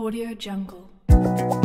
Audio Jungle.